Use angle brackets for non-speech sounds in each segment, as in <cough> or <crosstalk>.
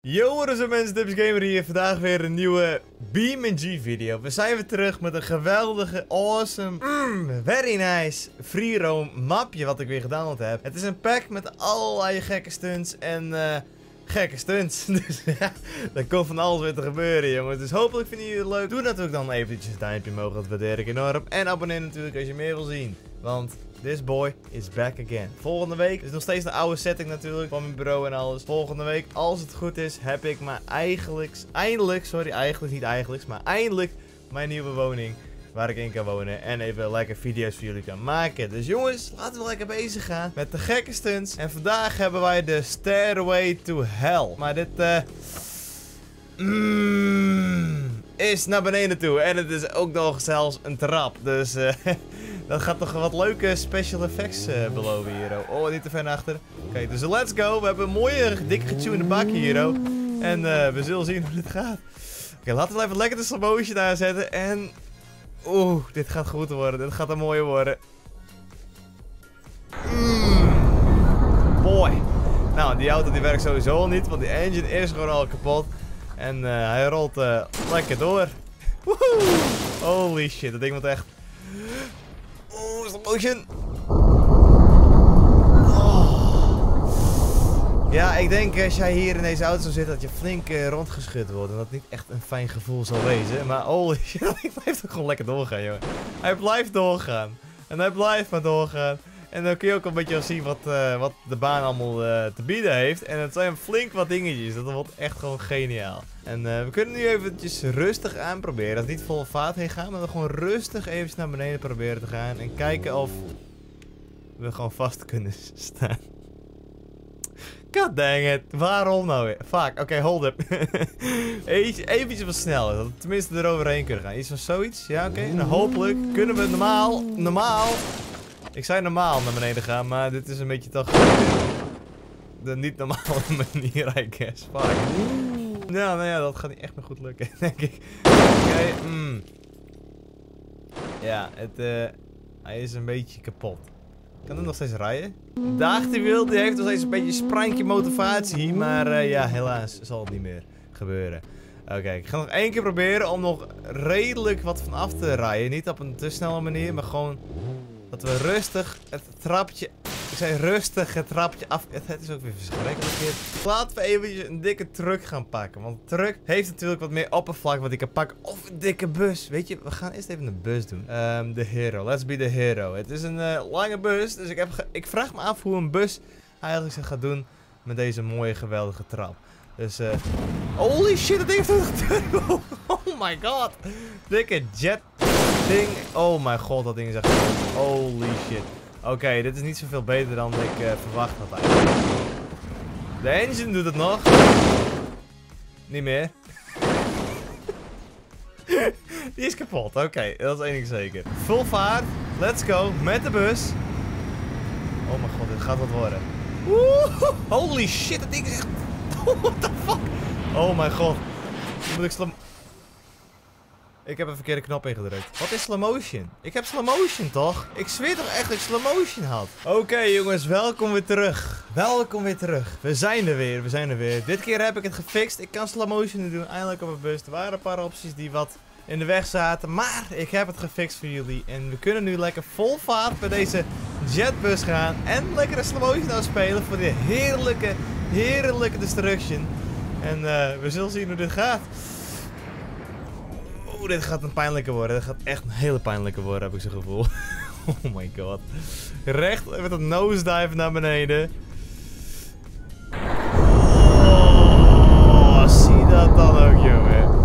Yo, wat is mensen, Dips Gamer hier. Vandaag weer een nieuwe Beam G video. We zijn weer terug met een geweldige, awesome, mm, very nice free roam mapje wat ik weer gedownload heb. Het is een pack met allerlei gekke stunts en eh, gekke stunts. <laughs> Dus ja, er komt van alles weer te gebeuren jongens. Dus hopelijk vinden jullie het leuk. Doe natuurlijk dan eventjes een duimpje omhoog, dat waardeer ik enorm. En abonneer natuurlijk als je meer wil zien. Want This boy is back again. Volgende week is nog steeds de oude setting natuurlijk van mijn bureau en alles. Volgende week, als het goed is, heb ik maar eigenlijk, eindelijk, sorry, eigenlijk niet eigenlijk, maar eindelijk mijn nieuwe woning waar ik in kan wonen en even lekker video's voor jullie kan maken. Dus jongens, laten we lekker bezig gaan met de gekke stunts. En vandaag hebben wij de Stairway to Hell. Maar dit, eh... Mm, is naar beneden toe. En het is ook nog zelfs een trap. Dus eh, <laughs> dat gaat toch wat leuke special effects uh, beloven hier. Oh, niet te ver achter. Oké, dus let's go. We hebben een mooie, dikke getunede bak hier. En uh, we zullen zien hoe dit gaat. Oké, laten we even lekker de slow motion aanzetten. En... Oeh, dit gaat goed worden. Dit gaat een mooie worden. Mm, boy. Nou, die auto die werkt sowieso al niet, want die engine is gewoon al kapot. En uh, hij rolt lekker door. Woehoe! Holy shit, dat ding wordt echt... Oeh, stop. Oh. Ja, ik denk als jij hier in deze auto zitten dat je flink uh, rondgeschud wordt. En dat niet echt een fijn gevoel zal wezen. Maar holy <laughs> shit, hij blijft ook gewoon lekker doorgaan, joh. Hij blijft doorgaan. En hij blijft maar doorgaan. En dan kun je ook een beetje zien wat, uh, wat de baan allemaal uh, te bieden heeft. En het zijn flink wat dingetjes. Dat wordt echt gewoon geniaal. En uh, we kunnen nu eventjes rustig aanproberen. Dat niet vol vaat heen gaan. Maar we gewoon rustig even naar beneden proberen te gaan. En kijken of we gewoon vast kunnen <laughs> staan. God dang it. Waarom nou weer? Fuck. Oké, hold up. <laughs> Even wat sneller. Dat we tenminste eroverheen kunnen gaan. Iets van zoiets. Ja, oké. Okay. Nou, hopelijk kunnen we normaal, normaal ik zou normaal naar beneden gaan, maar dit is een beetje toch de niet normale <laughs> manier, I guess. Fuck. Nou, nou ja, dat gaat niet echt meer goed lukken, <laughs> denk ik. Oké, okay, mm. Ja, het, uh, hij is een beetje kapot. Kan het nog steeds rijden? De achterwiel die heeft nog steeds een beetje sprankje motivatie, maar uh, ja, helaas zal het niet meer gebeuren. Oké, okay, ik ga nog één keer proberen om nog redelijk wat van af te rijden. Niet op een te snelle manier, maar gewoon dat we rustig het trapje... Ik zei rustig het trapje af... Het is ook weer verschrikkelijk. Laten we eventjes een dikke truck gaan pakken. Want een truck heeft natuurlijk wat meer oppervlak wat ik kan pakken. Of een dikke bus. Weet je, we gaan eerst even een bus doen. Um, de hero. Let's be the hero. Het is een uh, lange bus. Dus ik, heb ik vraag me af hoe een bus eigenlijk zich gaat doen met deze mooie geweldige trap. Dus eh... Holy shit, dat heeft een <laughs> Oh my god. Dikke jet ding... Oh mijn god, dat ding is echt... Holy shit. Oké, dit is niet zoveel beter dan ik uh, verwacht had eigenlijk. De engine doet het nog. Niet meer. <laughs> Die is kapot. Oké, dat is één ding zeker. Full vaart. Let's go. Met de bus. Oh mijn god, dit gaat wat worden. Holy shit, dat ding is echt... <laughs> What the fuck? Oh mijn god. Moet ik slam... Ik heb een verkeerde knop ingedrukt. Wat is slow motion? Ik heb slow motion toch? Ik zweer toch echt dat ik slow motion had? Oké jongens, welkom weer terug. Welkom weer terug. We zijn er weer, we zijn er weer. Dit keer heb ik het gefixt. Ik kan slow motion doen, eindelijk op een bus. Er waren een paar opties die wat in de weg zaten. Maar ik heb het gefixt voor jullie. En we kunnen nu lekker vol vaart bij deze jetbus gaan. En lekker een slow motion afspelen voor die heerlijke, heerlijke destruction. En uh, we zullen zien hoe dit gaat. Dit gaat een pijnlijke worden. Dit gaat echt een hele pijnlijke worden, heb ik zo'n gevoel. <laughs> oh my god. Recht met een nosedive naar beneden. Oh, zie dat dan ook, jongen.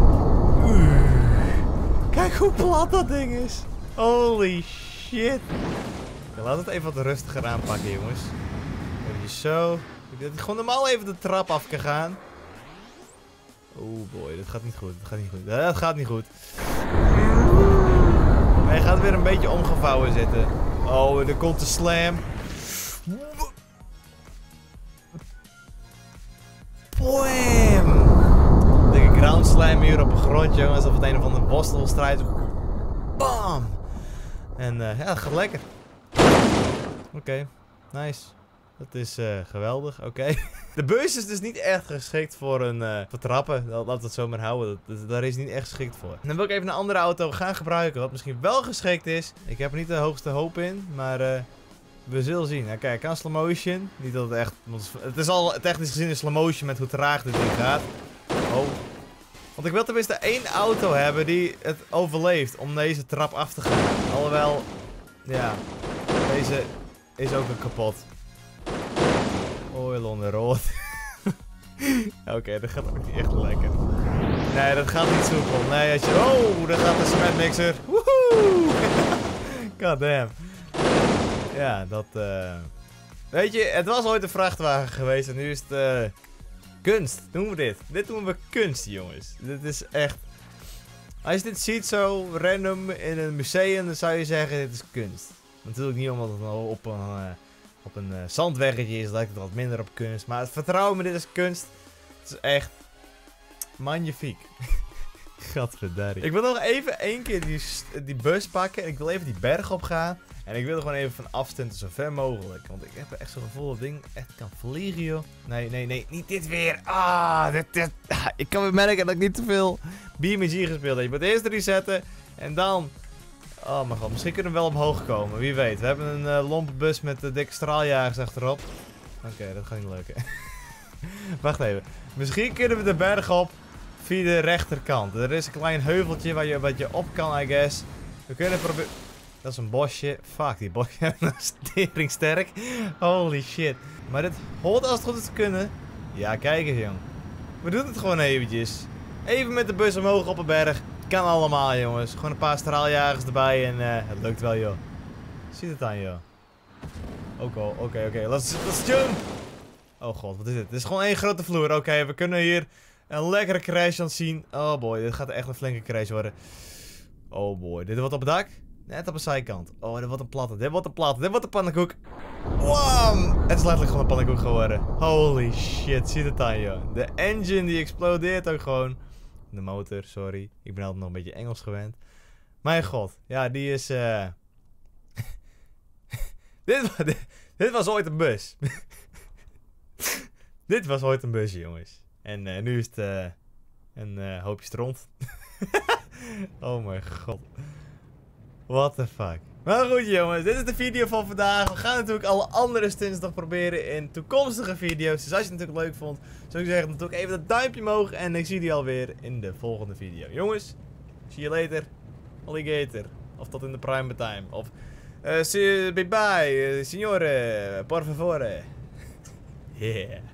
Kijk hoe plat dat ding is. Holy shit. laat het even wat rustiger aanpakken, jongens. Even zo. Dat gewoon normaal even de trap af kan gaan. Oh boy, dat gaat niet goed. Dat gaat niet goed. Dat gaat niet goed. Hij gaat weer een beetje omgevouwen zitten. Oh, er komt de slam. Boom! Dikke ground slam hier op een grondje, alsof het een of andere worstelstrijd. Bam! En uh, ja, gaat lekker. Oké, nice. Dat is eh, geweldig, oké. <laughs> De bus is dus niet echt geschikt voor een uh, voor trappen. Laten we het zo maar houden. Dat, dat, daar is niet echt geschikt voor. Dan wil ik even een andere auto gaan gebruiken. Wat misschien wel geschikt is. Ik heb er niet de hoogste hoop in. Maar uh, we zullen zien. Nou, kijk, aan slow motion. Niet dat het echt... Het is al technisch gezien een slow motion met hoe traag dit ding gaat. Oh. Want ik wil tenminste één auto hebben die het overleeft om deze trap af te gaan. Alhoewel, ja, deze is ook een kapot. Oil on the. <laughs> Oké, dat gaat ook niet echt lekker. Nee, dat gaat niet soepel. Nee, als je... Oh, daar gaat de cementmixer. Woehoe! <laughs> God damn. Ja, dat... Uh... Weet je, het was ooit een vrachtwagen geweest en nu is het... Uh... Kunst, noemen we dit. Dit noemen we kunst, jongens. Dit is echt... Als je dit ziet zo random in een museum, dan zou je zeggen dit is kunst. Natuurlijk niet omdat het nou op een, uh, op een uh, zandweggetje is, lijkt het wat minder op kunst. Maar vertrouw me, dit is kunst. Het is echt magnifiek. <laughs> Gadverdarrie. Ik wil nog even één keer die, die bus pakken. En ik wil even die berg op gaan. En ik wil er gewoon even van afstunten zo ver mogelijk. Want ik heb echt zo'n gevoel dat ding echt kan vliegen, joh. Nee, nee, nee. Niet dit weer. Ah, dit, dit. Ah, <laughs> ik kan weer merken dat ik niet te veel BMG gespeeld heb. Je moet eerst resetten. En dan... Oh mijn god, misschien kunnen we wel omhoog komen. Wie weet. We hebben een uh, lompe bus met uh, dikke straaljagers achterop. Oké, dat gaat niet lukken. <laughs> Wacht even. Misschien kunnen we de berg op via de rechterkant. Er is een klein heuveltje waar je, wat je op kan, I guess. We kunnen proberen... Dat is een bosje. Fuck, die bosje <laughs> is stering sterk. Holy shit. Maar dit hoort als het goed is te kunnen. Ja, kijk eens, jong. We doen het gewoon eventjes. Even met de bus omhoog op een berg. Kan allemaal, jongens. Gewoon een paar straaljagers erbij en uh, het lukt wel, joh. Ziet het aan, joh. Ook al. Oké, oké. Let's, jump. Oh god, wat is dit? Dit is gewoon één grote vloer. Oké, we kunnen hier een lekkere crash aan zien. Oh boy, dit gaat echt een flinke crash worden. Oh boy, dit wordt op het dak. Net op de zijkant. Oh, dit wordt een platte. Dit wordt een platte. Dit wordt een pannenkoek. Wam! Het is letterlijk gewoon een pannenkoek geworden. Holy shit, ziet het aan, joh. De engine die explodeert ook gewoon. De motor, sorry. Ik ben altijd nog een beetje Engels gewend. Mijn god. Ja, die is... Uh... <laughs> dit, dit, dit was ooit een bus. <laughs> dit was ooit een busje, jongens. En uh, nu is het uh, een hoopje stront. <laughs> oh mijn god. What the fuck. Maar goed jongens, dit is de video van vandaag. We gaan natuurlijk alle andere stunts nog proberen in toekomstige video's. Dus als je het natuurlijk leuk vond, zou ik zeggen natuurlijk even dat duimpje omhoog. En ik zie jullie alweer in de volgende video. Jongens, see you later. Alligator. Of tot in de prime time. Of, uh, bye bye, signore, por favore. <laughs> yeah.